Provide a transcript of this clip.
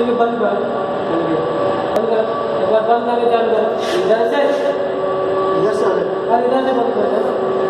TV बंद कर। बंद कर। एक बार बंद करके चालू कर। इधर से। इधर से और इधर से बंद कर।